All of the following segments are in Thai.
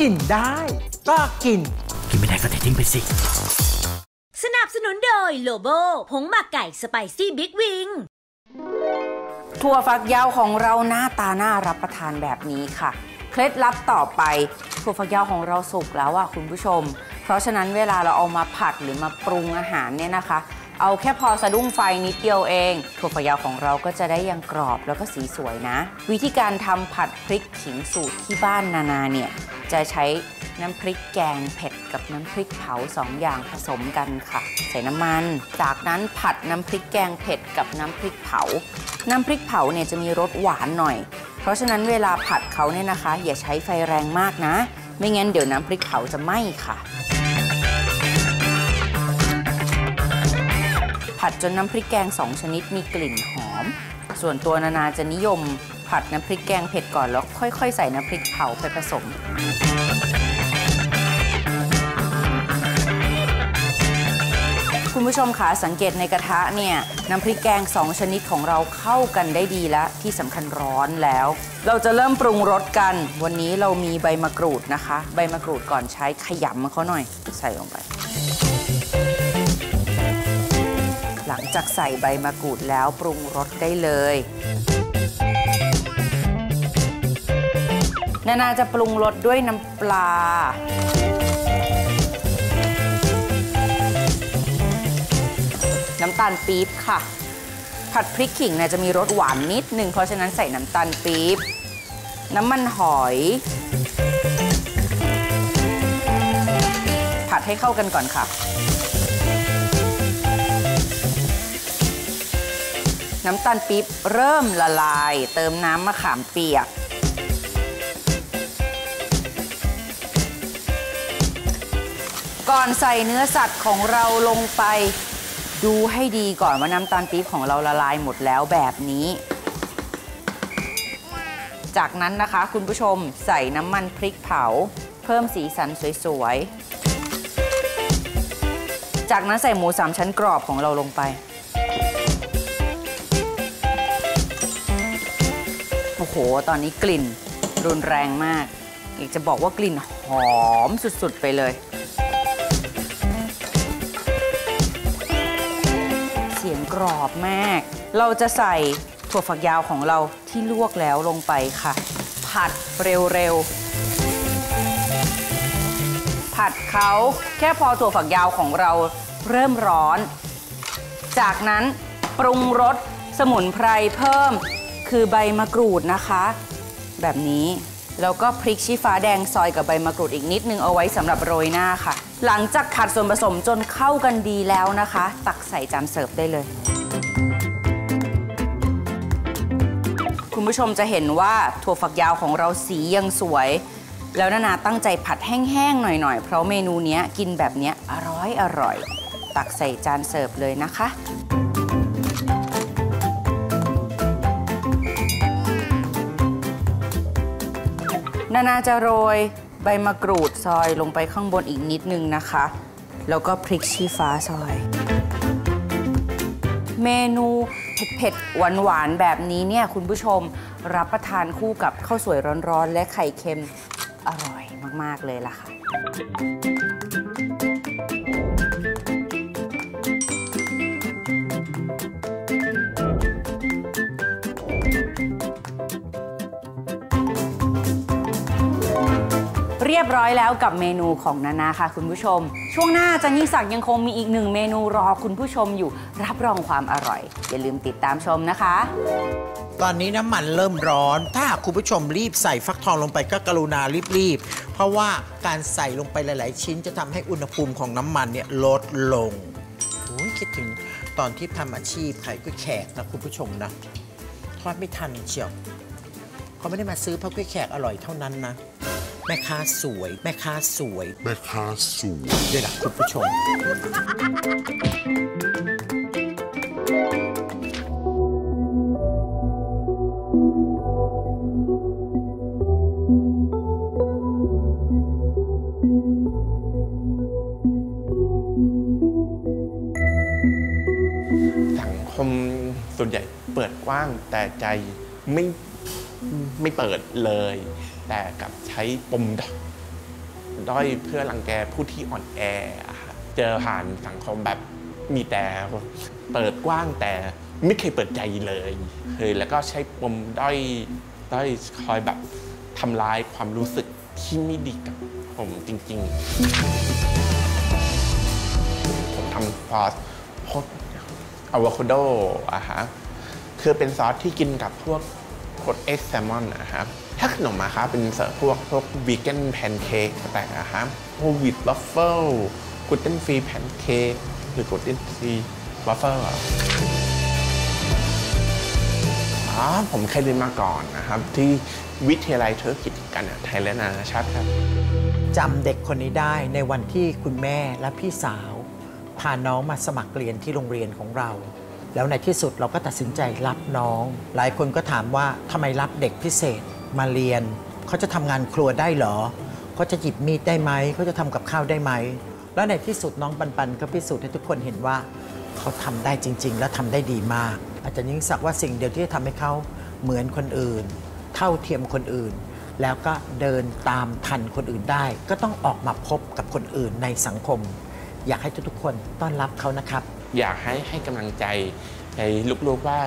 กินได้ ก็กิน กินไม่ได้ก็เททิ้งไปสิ สนับสนุนโดยโลโบผงหมักไก่สไปซี่บิ๊กวิงถั่วฝักยาวของเราหน้าตาน่ารับประทานแบบนี้ค่ะ เคล็ดลับต่อไปถั่วฝักยาวของเราสุกแล้วอะคุณผู้ชม เพราะฉะนั้นเวลาเราเอามาผัดหรือมาปรุงอาหารเนี่ยนะคะ เอาแค่พอสะดุ้งไฟนิดเดียวเอง ถั่วฝักยาวของเราก็จะได้ยังกรอบแล้วก็สีสวยนะ วิธีการทำผัดพริกขิงสูตรที่บ้านนานาเนี่ย จะใช้น้ำพริกแกงเผ็ดกับน้ำพริกเผาสองอย่างผสมกันค่ะ ใส่น้ำมัน จากนั้นผัดน้ำพริกแกงเผ็ดกับน้ำพริกเผา น้ำพริกเผาเนี่ยจะมีรสหวานหน่อย เพราะฉะนั้นเวลาผัดเขาเนี่ยนะคะ อย่าใช้ไฟแรงมากนะ ไม่งั้นเดี๋ยวน้ำพริกเผาจะไหม้ค่ะ ผัดจนน้ำพริกแกงสองชนิดมีกลิ่นหอม ส่วนตัวนานาจะนิยม ผัดน้ำพริกแกงเผ็ดก่อนแล้วค่อย ๆ ใส่น้ำพริกเผาไปผสม คุณผู้ชมคะสังเกตในกระทะเนี่ยน้ำพริกแกงสองชนิดของเราเข้ากันได้ดีแล้วที่สำคัญร้อนแล้ว เราจะเริ่มปรุงรสกัน วันนี้เรามีใบมะกรูดนะคะ ใบมะกรูดก่อนใช้ขยำเขาหน่อยใส่ลงไป จากใส่ใบมะกรูดแล้วปรุงรสได้เลย นานาจะปรุงรสด้วยน้ำปลา น้ำตาลปี๊บค่ะ ผัดพริกขิงเนี่ยจะมีรสหวานนิดหนึ่งเพราะฉะนั้นใส่น้ำตาลปี๊บ น้ำมันหอย ผัดให้เข้ากันก่อนค่ะ น้ำตาลปี๊บเริ่มละลาย เติมน้ำมะขามเปียก ก่อนใส่เนื้อสัตว์ของเราลงไป ดูให้ดีก่อนว่าน้ำตาลปี๊บของเราละลายหมดแล้วแบบนี้ จากนั้นนะคะคุณผู้ชมใส่น้ำมันพริกเผา เพิ่มสีสันสวยๆ จากนั้นใส่หมูสามชั้นกรอบของเราลงไป อ้โห ตอนนี้กลิ่นรุนแรงมาก อยากจะบอกว่ากลิ่นหอมสุด ๆ ไปเลย เสียงกรอบมาก เราจะใส่ถั่วฝักยาวของเราที่ลวกแล้วลงไปค่ะ ผัดเร็ว ๆ ผัดเขาแค่พอถั่วฝักยาวของเราเริ่มร้อน จากนั้นปรุงรสสมุนไพรเพิ่ม คือใบมะกรูดนะคะ แบบนี้แล้วก็พริกชี้ฟ้าแดงซอยกับใบมะกรูดอีกนิดนึงเอาไว้สำหรับโรยหน้าค่ะ หลังจากขัดส่วนผสมจนเข้ากันดีแล้วนะคะ ตักใส่จานเสิร์ฟได้เลย คุณผู้ชมจะเห็นว่าถั่วฝักยาวของเราสียังสวย แล้วนานาตั้งใจผัดแห้งๆหน่อยๆ เพราะเมนูนี้กินแบบนี้อร่อยอร่อย ตักใส่จานเสิร์ฟเลยนะคะ นานาจะโรยใบมะกรูดซอยลงไปข้างบนอีกนิดนึงนะคะ แล้วก็พริกชี้ฟ้าซอย เมนูเผ็ดๆหวานๆแบบนี้เนี่ยคุณผู้ชมรับประทานคู่กับข้าวสวยร้อนๆ และไข่เค็มอร่อยมาก ๆ เลยล่ะค่ะ รียบร้อยแล้วกับเมนูของนานาค่ะคุณผู้ชม ช่วงหน้าจันยิ่งศักดิ์ยังคงมีอีกหนึ่งเมนูรอคุณผู้ชมอยู่รับรองความอร่อย อย่าลืมติดตามชมนะคะ ตอนนี้น้ำมันเริ่มร้อน ถ้าคุณผู้ชมรีบใส่ฟักทองลงไปก็กรุณารีบๆเพราะว่าการใส่ลงไปหลาย ๆ ชิ้นจะทำให้อุณหภูมิของน้ำมันเนี่ยลดลงโอ้คิดถึงตอนที่ทำอาชีพขายก๋วยแขกนะคุณผู้ชมนะทอดไม่ทันเชียวเขาไม่ได้มาซื้อเพราะก๋วยแขกอร่อยเท่านั้นนะ แม่ค้าสวย แม่ค้าสวย แม่ค้าสวยด้วยล่ะคุณผู้ชม สังคมส่วนใหญ่เปิดกว้างแต่ใจไม่ไม่เปิดเลย แต่กับใช้ปมดด้อยเพื่อรังแกผู้ที่อ่อนแอ เจอผ่านสังคมแบบมีแต่เปิดกว้างแต่ไม่เคยเปิดใจเลยเคยแล้วก็ใช้ปมด้อยด้อยคอยแบบทำร้ายความรู้สึกที่ไม่ดีกับผมจริง ๆ ผมทำซอสพวกอะโวคาโดอะฮะคือเป็นซอสที่กินกับพวกพวก egg salmon นะครับ ถ้าขนมมาครับเป็นเสิร์ฟพวกพวก vegan pancake แต่อะครับพวกวิด waffle gluten free pancake หรือ gluten free waffle อ๋อผมเคยเรียนมาก่อนนะครับ ที่วิทยาลัยธุรกิจการไทยและนานาชาติครับจำเด็กคนนี้ได้ในวันที่คุณแม่และพี่สาว พาน้องมาสมัครเรียนที่โรงเรียนของเรา แล้วในที่สุดเราก็ตัดสินใจรับน้อง หลายคนก็ถามว่าทำไมรับเด็กพิเศษ มาเรียน เขาจะทำงานครัวได้เหรอ เขาจะหยิบมีดได้ไหม เขาจะทำกับข้าวได้ไหม แล้วในที่สุดน้องปันปันก็พิสูจน์ให้ทุกคนเห็นว่า เขาทำได้จริง ๆ และทำได้ดีมาก อาจารย์ยิ่งศักดิ์ว่าสิ่งเดียวที่จะทำให้เขาเหมือนคนอื่น เท่าเทียมคนอื่น แล้วก็เดินตามทันคนอื่นได้ ก็ต้องออกมาพบกับคนอื่นในสังคม อยากให้ทุกๆคนต้อนรับเขานะครับ อยากให้ให้กำลังใจในลูกๆว่า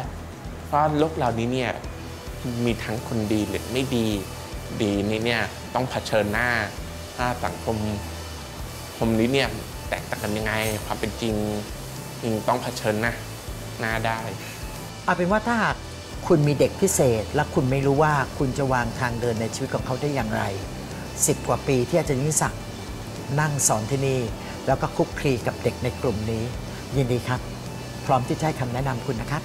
ว่าโลกเรานี้เนี่ย มีทั้งคนดีหรือไม่ดีดีนี่เนี่ยต้องเผชิญหน้าหน้าสังคมผมนี้เนี่ยแตกต่างกันยังไง ความเป็นจริงยังต้องเผชิญหน้าหน้าได้เอาเป็นว่าถ้าหากคุณมีเด็กพิเศษ และคุณไม่รู้ว่าคุณจะวางทางเดินในชีวิตของเขาได้อย่างไร10กว่าปีที่อาจารย์ยิ่งศักดิ์นั่งสอนที่นี่ แล้วก็คุกคลีกับเด็กในกลุ่มนี้ ยินดีครับ พร้อมที่จะให้คำแนะนำคุณนะครับ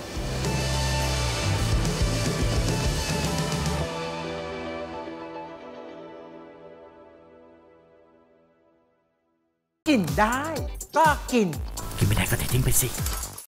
กินได้ ก็กิน กินไม่ได้ก็เททิ้งไปสิ